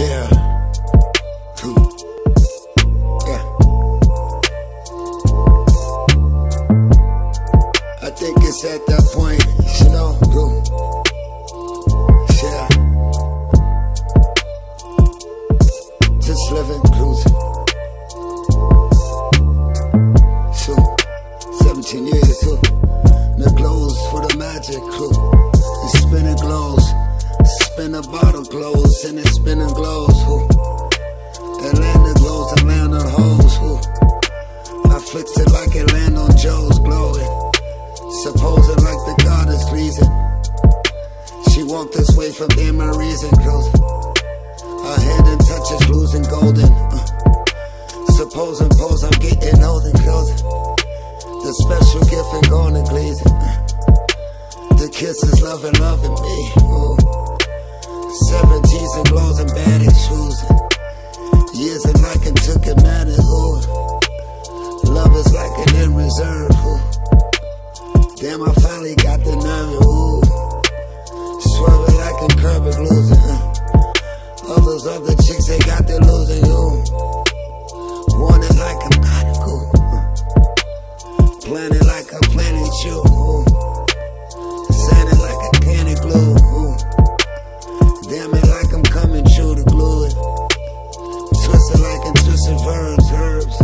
Yeah. Cool. Yeah. I think it's at that point, you know. Cool. Yeah. Just living, cruising. So, 17 years, so the glows for the magic crew. And spinning glows, spin a bottle glows, and it's spinning glows. Who? Atlanta glows, Atlanta hoes. Who? I flicked it like it land on Joe's glowing. Supposing like the goddess reason. She walked this way from there, my reason closing. Her hand and touches losing golden. Uh. Supposing pose, I'm getting old and closing. The special gift and gone and glazing. The kisses loving, loving me. Years and like and took it matter. Ooh. Love is like an in reserve. Ooh. Damn, I finally got the nerve. Ooh. Swerving like a curb and losing. Uh. Others, other chicks, they got the losing. Ooh. Want it like I'm kinda cool. Uh. Plan it like I'm planning you. Ooh. Twisting verbs, herbs.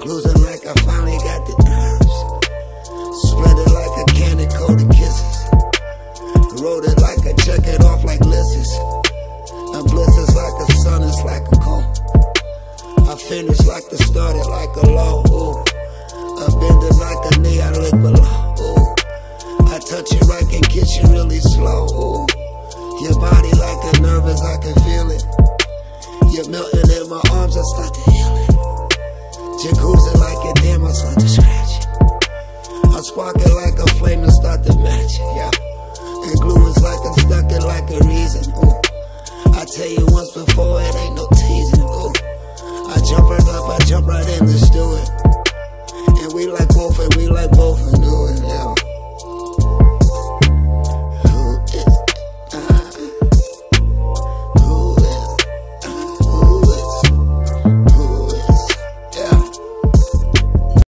It like I finally got the nerves. Split it like a candy coated kisses. Wrote it like I check it off like lists. And blisters like a sun, it's like a cold. I finish like the started like a low. I bend it like a knee, I lick below. Ooh. I touch it right and get you really slow. nigga melting in my arms, I start to heal it. Jacuzzi like a damn, I start to scratch it. I spark it like a flame and start to match it, yeah. and glue is like I'm stuck in like a reason, ooh. I tell you once before, it ain't no teasing, ooh. I jump right up, I jump right in, let's do it. And we like both and we